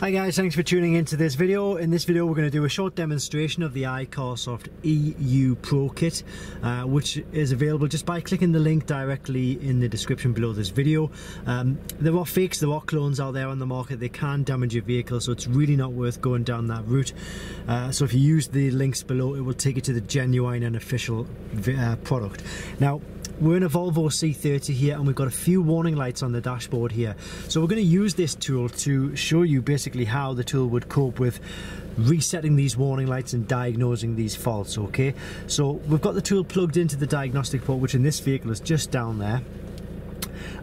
Hi guys, thanks for tuning into this video. In this video we're going to do a short demonstration of the iCarsoft EU Pro Kit uh, which is available just by clicking the link directly in the description below this video. Um, there are fakes, there are clones out there on the market, they can damage your vehicle so it's really not worth going down that route. Uh, so if you use the links below it will take you to the genuine and official uh, product. Now we're in a Volvo C30 here and we've got a few warning lights on the dashboard here. So we're going to use this tool to show you basically how the tool would cope with resetting these warning lights and diagnosing these faults, okay? So we've got the tool plugged into the diagnostic port which in this vehicle is just down there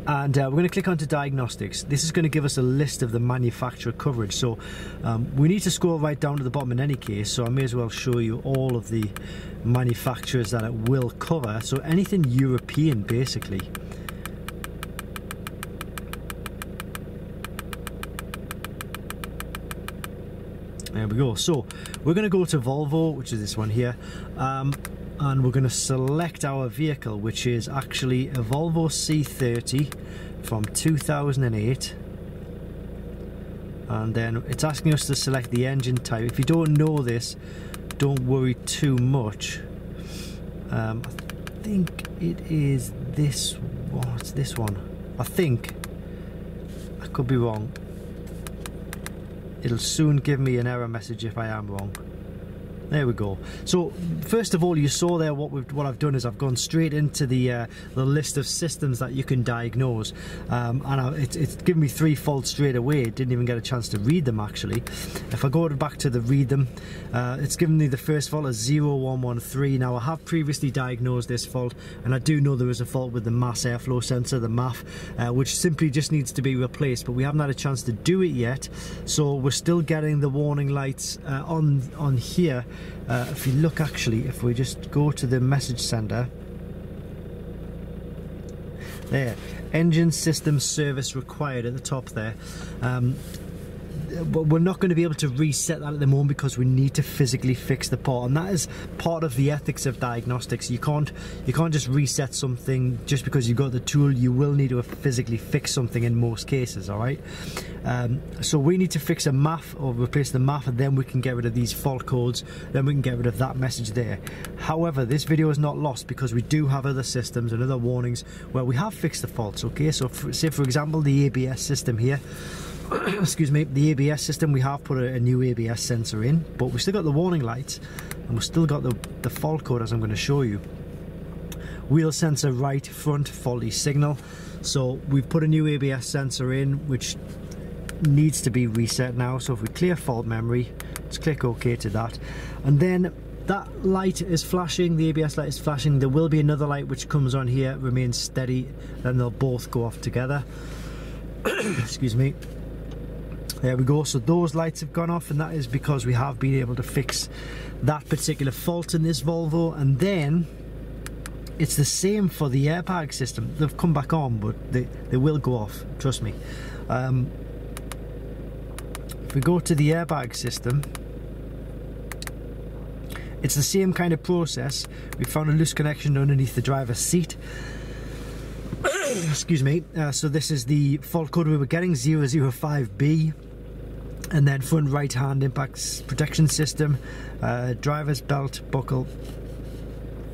and uh, we're going to click onto diagnostics. This is going to give us a list of the manufacturer coverage. So um, we need to scroll right down to the bottom in any case so I may as well show you all of the manufacturers that it will cover. So anything European basically There we go. So we're going to go to Volvo, which is this one here. Um, and we're going to select our vehicle which is actually a Volvo C30 from 2008 and then it's asking us to select the engine type if you don't know this don't worry too much um, I think it is this what's this one I think I could be wrong it'll soon give me an error message if I am wrong there we go. So first of all, you saw there what we've what I've done is I've gone straight into the uh, the list of systems that you can diagnose, um, and I, it's, it's given me three faults straight away. Didn't even get a chance to read them actually. If I go back to the read them, uh, it's given me the first fault as 0113. Now I have previously diagnosed this fault, and I do know there is a fault with the mass airflow sensor, the MAF, uh, which simply just needs to be replaced. But we haven't had a chance to do it yet, so we're still getting the warning lights uh, on on here uh, if you look actually, if we just go to the message centre, there, engine system service required at the top there. Um, we're not going to be able to reset that at the moment because we need to physically fix the part and that is part of the ethics of diagnostics. You can't you can't just reset something just because you've got the tool. You will need to physically fix something in most cases all right? Um, so we need to fix a MAF or replace the MAF and then we can get rid of these fault codes. Then we can get rid of that message there. However this video is not lost because we do have other systems and other warnings where we have fixed the faults okay? So for, say for example the ABS system here excuse me, the ABS system, we have put a, a, new ABS sensor in, but we've still got the warning lights, and we've still got the, the fault code as I'm going to show you. Wheel sensor right front faulty signal. So we've put a new ABS sensor in, which needs to be reset now. So if we clear fault memory, let's click OK to that. And then that light is flashing, the ABS light is flashing. There will be another light which comes on here, remains steady, then they'll both go off together. Excuse me. There we go, so those lights have gone off and that is because we have been able to fix that particular fault in this Volvo and then it's the same for the airbag system. They've come back on but they, they will go off, trust me. Um, if we go to the airbag system, it's the same kind of process. We found a loose connection underneath the driver's seat excuse me uh, so this is the fault code we were getting 005b and then front right hand impacts protection system, uh, driver's belt buckle,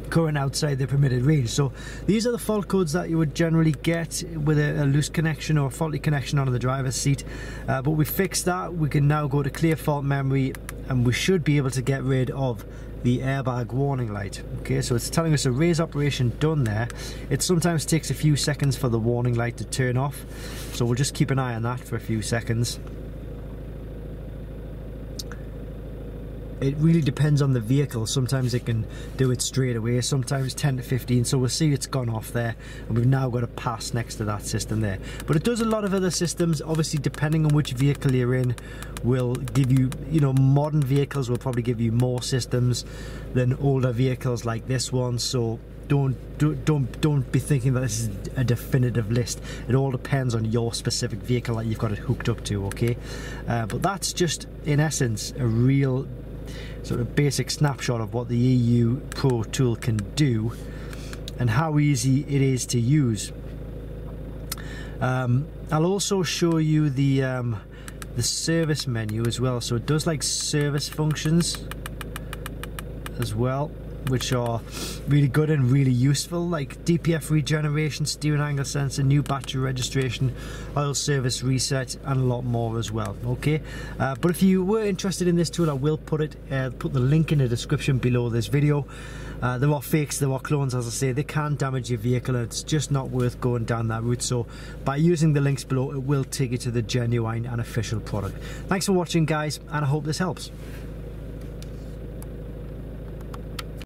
current outside the permitted range. So these are the fault codes that you would generally get with a, a loose connection or a faulty connection on the driver's seat. Uh, but we fixed that. We can now go to clear fault memory and we should be able to get rid of the airbag warning light. Okay, so it's telling us a raise operation done there. It sometimes takes a few seconds for the warning light to turn off. So we'll just keep an eye on that for a few seconds. It really depends on the vehicle. Sometimes it can do it straight away, sometimes 10 to 15. So we'll see it's gone off there and we've now got a pass next to that system there. But it does a lot of other systems, obviously depending on which vehicle you're in, will give you, you know, modern vehicles will probably give you more systems than older vehicles like this one. So don't don't don't be thinking that this is a definitive list it all depends on your specific vehicle that you've got it hooked up to okay uh, but that's just in essence a real sort of basic snapshot of what the EU Pro tool can do and how easy it is to use. Um, I'll also show you the um, the service menu as well so it does like service functions as well which are really good and really useful like DPF regeneration, steering angle sensor, new battery registration, oil service reset and a lot more as well okay uh, but if you were interested in this tool I will put it uh, put the link in the description below this video uh, there are fakes, there are clones as I say, they can damage your vehicle and it's just not worth going down that route so by using the links below it will take you to the genuine and official product. Thanks for watching guys and I hope this helps.